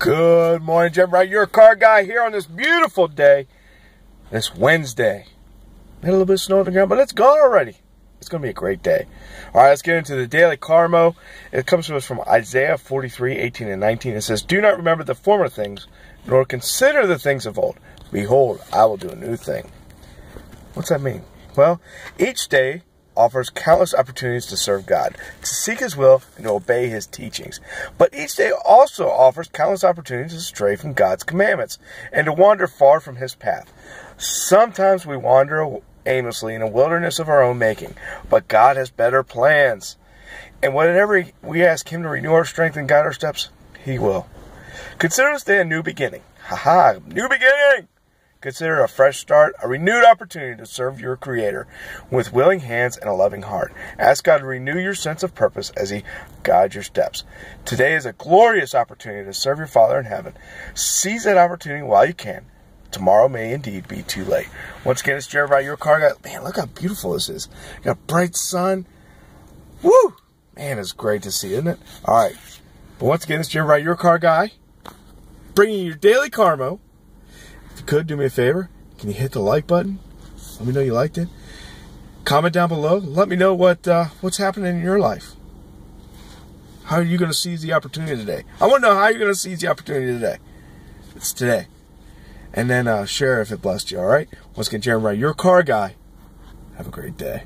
Good morning, Jim Right, You're a car guy here on this beautiful day. This Wednesday. A little bit of snow on the ground, but it's gone already. It's going to be a great day. All right, let's get into the daily Carmo. It comes to us from Isaiah 43, 18 and 19. It says, Do not remember the former things, nor consider the things of old. Behold, I will do a new thing. What's that mean? Well, each day offers countless opportunities to serve God, to seek His will, and to obey His teachings. But each day also offers countless opportunities to stray from God's commandments and to wander far from His path. Sometimes we wander aimlessly in a wilderness of our own making, but God has better plans. And whenever we ask Him to renew our strength and guide our steps, He will. Consider this day a new beginning. Ha ha, new beginning! Consider a fresh start, a renewed opportunity to serve your Creator with willing hands and a loving heart. Ask God to renew your sense of purpose as He guides your steps. Today is a glorious opportunity to serve your Father in heaven. Seize that opportunity while you can. Tomorrow may indeed be too late. Once again, it's by your car guy. Man, look how beautiful this is. Got bright sun. Woo! Man, it's great to see, isn't it? All right. But once again, it's by your car guy. Bringing you your daily Carmo you could, do me a favor. Can you hit the like button? Let me know you liked it. Comment down below. Let me know what uh, what's happening in your life. How are you going to seize the opportunity today? I want to know how you're going to seize the opportunity today. It's today. And then uh, share if it blessed you, all right? Once again, Jeremy, your car guy. Have a great day.